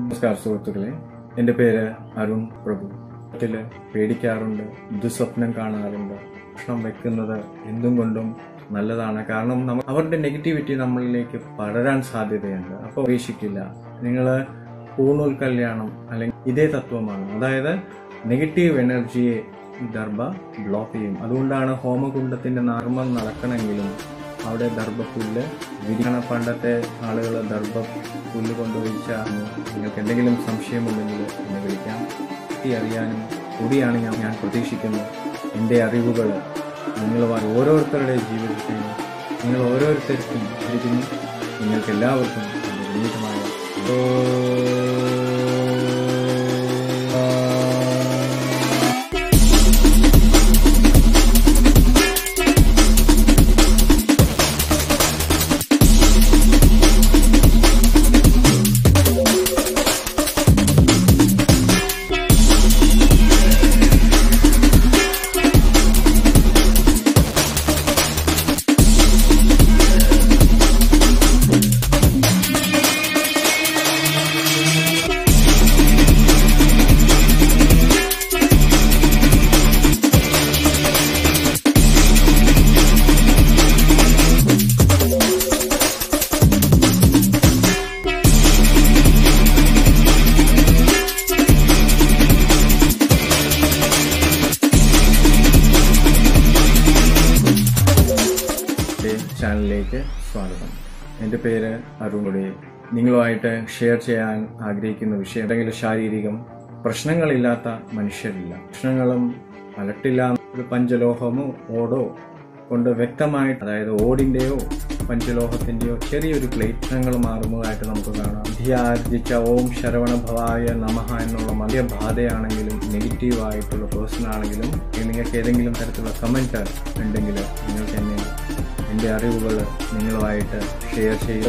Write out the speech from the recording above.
നമസ്കാരം സുഹൃത്തുക്കളെ. എന്റെ പേര് അരുൺ പ്രഭു. ത്തിൽ പേടിക്കാറുണ്ട് ദുസ്വപ്നം കാണാറുണ്ട്. ഭക്ഷണം വെക്കുന്നത് എന്തും കൊണ്ടും നല്ലതാണ്. കാരണം നമ്മൾ അവരുടെ നെഗറ്റിവിറ്റി നമ്മളിലേക്ക് പടരാൻ സാധ്യതയുണ്ട്. അപ്പോൾ ഉപേക്ഷിക്കില്ല നിങ്ങൾ പൂണൂൽ കല്യാണം അല്ലെങ്കിൽ ഇതേ തത്വമാണ്. അതായത് നെഗറ്റീവ് എനർജിയെ ഗർഭ ബ്ലോക്ക് ചെയ്യും. അതുകൊണ്ടാണ് ഹോമകുണ്ടത്തിന്റെ നർമ്മം നടക്കണമെങ്കിലും അവിടെ ദർഭപ്പുല്ല്. വിരിക്കണ പണ്ടത്തെ ആളുകൾ ദർഭ പുല്ല് കൊണ്ടുപോയിച്ച നിങ്ങൾക്ക് എന്തെങ്കിലും സംശയമുണ്ടെങ്കിൽ എന്നെ വിളിക്കാം. കുട്ടി അറിയാനും കൂടിയാണ് ഞാൻ ഞാൻ പ്രതീക്ഷിക്കുന്നത് എന്റെ അറിവുകൾ നിങ്ങളുമായി ഓരോരുത്തരുടെ ജീവിതത്തെയും നിങ്ങൾ ഓരോരുത്തർക്കും ഇരിക്കുന്നു നിങ്ങൾക്ക് എല്ലാവർക്കും എന്റെ വിനീതമായ എന്റെ ചാനലിലേക്ക് സ്വാഗതം. എന്റെ പേര് അരുൺ അരുൺകുടി നിങ്ങളുമായിട്ട് ഷെയർ ചെയ്യാൻ ആഗ്രഹിക്കുന്ന വിഷയം എന്തെങ്കിലും ശാരീരികം പ്രശ്നങ്ങളില്ലാത്ത മനുഷ്യരില്ല. പ്രശ്നങ്ങളും അലട്ടില്ല ഒരു പഞ്ചലോഹമോ ഓടോ കൊണ്ട് വ്യക്തമായിട്ട് അതായത് ഓടിന്റെയോ പഞ്ചലോഹത്തിന്റെയോ ചെറിയൊരു പ്ലേറ്റ് പ്രശ്നങ്ങൾ മാറുന്നതായിട്ട് നമുക്ക് ആർജിച്ച ഓം ശരവണ ഭവായ നമഹ എന്നുള്ള മദ്യബാധയാണെങ്കിലും നെഗറ്റീവ് ആയിട്ടുള്ള പേഴ്സൺ ആണെങ്കിലും നിങ്ങൾക്ക് ഏതെങ്കിലും തരത്തിലുള്ള കമന്റ് ഉണ്ടെങ്കിൽ നിങ്ങൾക്ക് എന്നെ എന്റെ അറിവുകൾ നിങ്ങളുമായിട്ട് ഷെയർ ചെയ്യും.